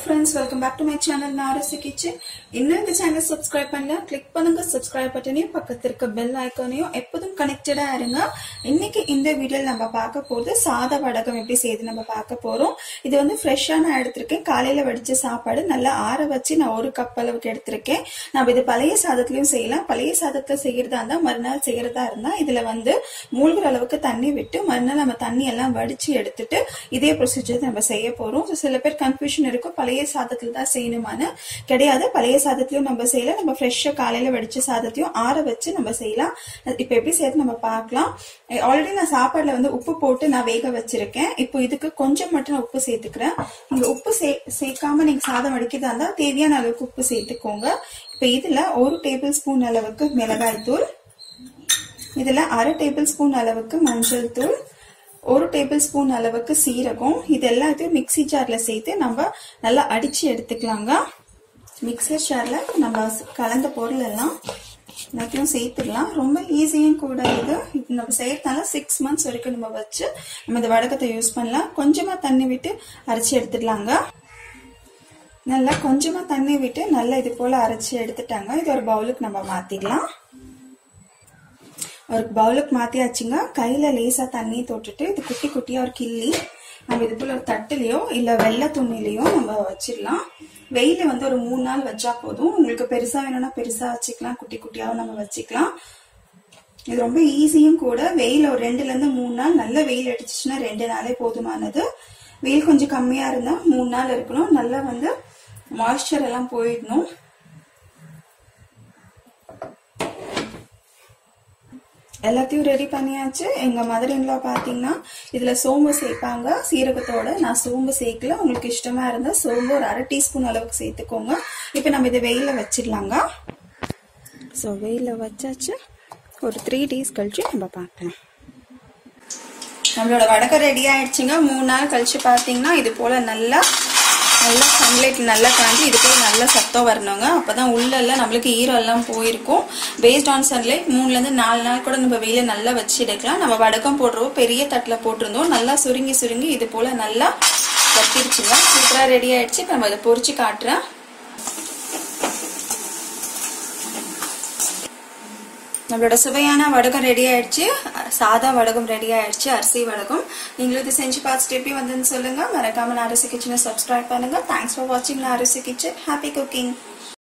Friends welcome back to my channel நாரசி kitchen இன்னும் இந்த channel subscribe பண்ணல கிளிக் பண்ணுங்க சப்ஸ்கிரைப் பட்டனையும் பக்கத்தில் இருக்க பெல் ஐக்கானையும் எப்போதும் கனெக்டடா இருங்க. இன்னைக்கு இந்த வீடியோல நம்ம பார்க்க போறது சாத வடகம் எப்படி செய்து நம்ம பார்க்க போறோம். இது வந்து ஃப்ரெஷ்ஷா நான் எடுத்திருக்கேன். காலையில வடிச்ச சாப்பாடு நல்லா ஆற வச்சு நான் ஒரு கப் அளவுக்கு எடுத்திருக்கேன். நம்ம இது பழைய சாதத்துலயும் செய்யலாம். பழைய சாதத்துல செய்யறதா இருந்தா மறுநாள் செய்யறதா இருந்தா இதுல வந்து மூழ்கிற அளவுக்கு தண்ணி விட்டு மறுநாள் நம்ம தண்ணி எல்லாம் வடிச்சு எடுத்துட்டு இதே ப்ரொசீஜர் நம்ம செய்ய போறோம். சில பேர் கன்ஃபியூஷன் இருக்கும். பழைய சாதத்துல தான் செய்யணுமான்னு கிடையாது. பழைய சாதத்தையும் நம்ம செய்யலாம். நம்ம ஃப்ரெஷ்ஷா காலையில வடிச்ச சாதத்தையும் ஆற வச்சு நம்ம செய்யலாம். இப்ப எப்படி செய்யறது நம்ம பார்க்கலாம். ஆல்ரெடி நான் சாப்பாடுல வந்து உப்பு போட்டு நான் வேக வச்சிருக்கேன். இப்போ இதுக்கு கொஞ்சம் மட்டும் நான் உப்பு சேர்த்துக்கிறேன். நீங்க உப்பு சே சேர்க்காம நீங்க சாதம் வடிக்கிறதா இருந்தா தேவையான அளவுக்கு உப்பு சேர்த்துக்கோங்க. இப்ப இதுல ஒரு டேபிள் ஸ்பூன் அளவுக்கு மிளகாய் தூள் இதுல அரை டேபிள் ஸ்பூன் அளவுக்கு மஞ்சள் தூள் ஒரு டேபிள் ஸ்பூன் அளவுக்கு சீரகம் இது எல்லாத்தையும் மிக்சி ஜார்ல சேர்த்து நம்ம நல்லா அடிச்சு எடுத்துக்கலாங்க. மிக்சர் ஜார்ல நம்ம கலந்த பொருள் எல்லாம் எல்லாத்தையும் சேர்த்துடலாம். ரொம்ப ஈஸியும் கூட இது. இது நம்ம செய்யறதுனால சிக்ஸ் மந்த்ஸ் வரைக்கும் நம்ம வச்சு நம்ம இந்த வடகத்தை யூஸ் பண்ணலாம். கொஞ்சமா தண்ணி விட்டு அரைச்சி எடுத்துடலாங்க. நல்லா கொஞ்சமா தண்ணி விட்டு நல்லா இது போல அரைச்சி எடுத்துட்டாங்க. இது ஒரு பவுலுக்கு நம்ம மாத்திடலாம். ஒரு பவுலுக்கு மாத்தியாச்சுங்க. கையில லேசா தண்ணி தொட்டுட்டு இது குட்டி குட்டியா ஒரு கிள்ளி நம்ம இது போல ஒரு தட்டுலயோ இல்ல வெள்ளை துணிலையோ நம்ம வச்சிடலாம். வெயில வந்து ஒரு மூணு நாள் வச்சா போதும். உங்களுக்கு பெருசா வேணும்னா பெருசா வச்சுக்கலாம். குட்டி குட்டியாவும் நம்ம வச்சுக்கலாம். இது ரொம்ப ஈஸியும் கூட. வெயில் ஒரு ரெண்டுல இருந்து மூணு நாள் நல்ல வெயில் அடிச்சிச்சுன்னா ரெண்டு நாளே போதுமானது. வெயில் கொஞ்சம் கம்மியா இருந்தா மூணு நாள் இருக்கணும். நல்லா வந்து மாய்ஸ்சர் எல்லாம் போயிடணும். எல்லாத்தையும் ரெடி பண்ணியாச்சு. எங்க மதர் இன்லா பாத்தீங்கன்னா இதுல சோம்பு சேர்ப்பாங்க. சீரகத்தோட நான் சோம்பு சேர்க்கல. உங்களுக்கு இஷ்டமா இருந்தா சோம்பு ஒரு அரை டீஸ்பூன் அளவுக்கு சேர்த்துக்கோங்க. இப்ப நம்ம இதை வெயில வச்சிடலாங்க. ஸோ வெயில வச்சாச்சு. ஒரு த்ரீ டேஸ் கழிச்சு நம்ம பார்க்கலாம். நம்மளோட வடகம் ரெடி ஆயிடுச்சுங்க. மூணு நாள் கழிச்சு பார்த்தீங்கன்னா இது போல நல்லா நல்லா சன்லைட் நல்லா காஞ்சி இது போய் நல்லா சத்தம் வரணுங்க. அப்பதான் உள்ள எல்லாம் நம்மளுக்கு ஈரம் எல்லாம் போயிருக்கும். பேஸ்ட் ஆன் சன்லைட் மூணுலேருந்து நாலு நாள் கூட நம்ம வெயில நல்லா வச்சு எடுக்கலாம். நம்ம வடக்கம் போடுறோம் பெரிய தட்டில் போட்டிருந்தோம். நல்லா சுருங்கி சுருங்கி இது போல் நல்லா வத்திருச்சுங்க. சூப்பராக ரெடி ஆயிடுச்சு. இப்போ நம்ம அதை பொறிச்சு காட்டுறேன். நம்மளோட சுவையான வடகம் ரெடி ஆயிடுச்சு. சாதா வடகம் ரெடி ஆயிடுச்சு. அரிசி வடகம். நீங்களும் இது செஞ்சு பார்த்துட்டு எப்படி வந்துன்னு சொல்லுங்க. மறக்காம நான் அரிசி கிச்சனை சப்ஸ்கிரைப் பண்ணுங்க. தேங்க்ஸ் ஃபார் வாட்சிங் நான் அரிசி கிச்சன். Happy cooking